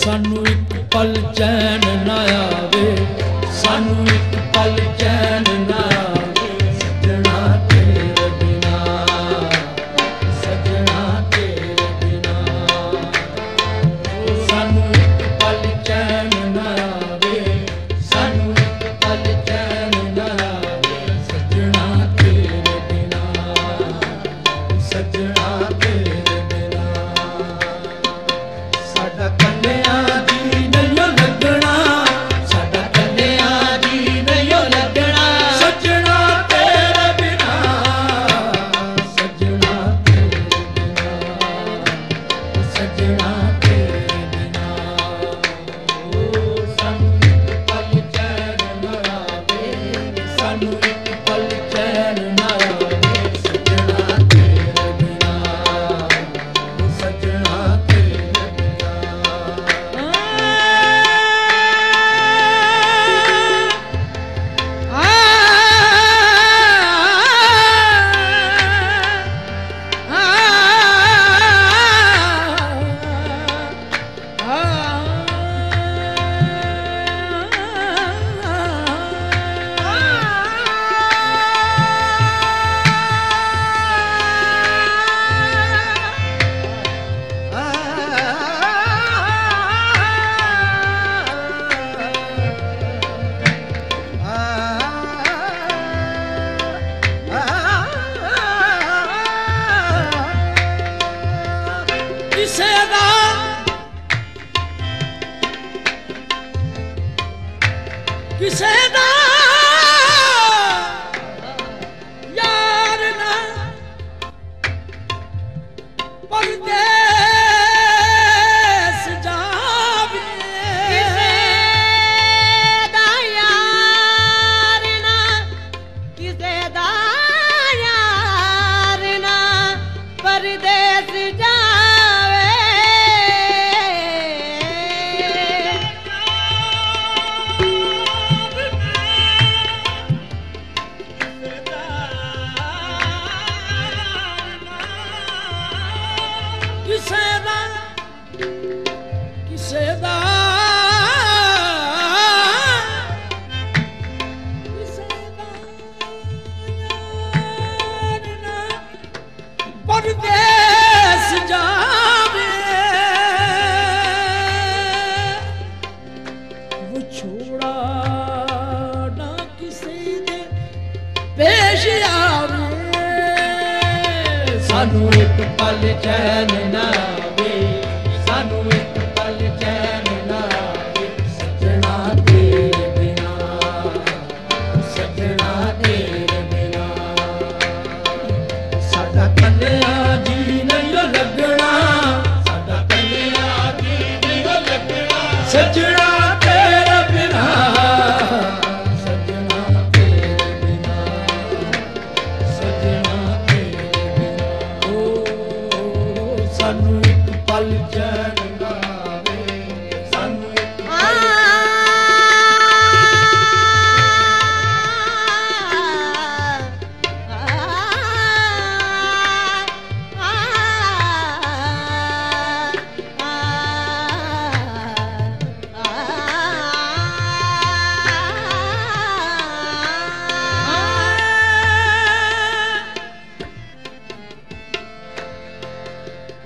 ਸਾਨੂੰ ਇੱਕ ਪਲ ਚੈਨ ਨਾ ਆਵੇ ਸਾਨੂੰ ਇੱਕ ਪਲ ਚੈਨ किसे ना ਕਿਸੇ ਦਾ ਪਰਦੇਸ ਜਾਵੇ ਵਿਛੋੜਾ ਨਾ ਕਿਸੇ ਦੇ ਪੇਸ਼ ਆਵੇ। ਸਾਨੂੰ ਇੱਕ ਪਲ ਚੈਨ ਨਾ ਆਵੇ। Satan.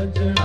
सजना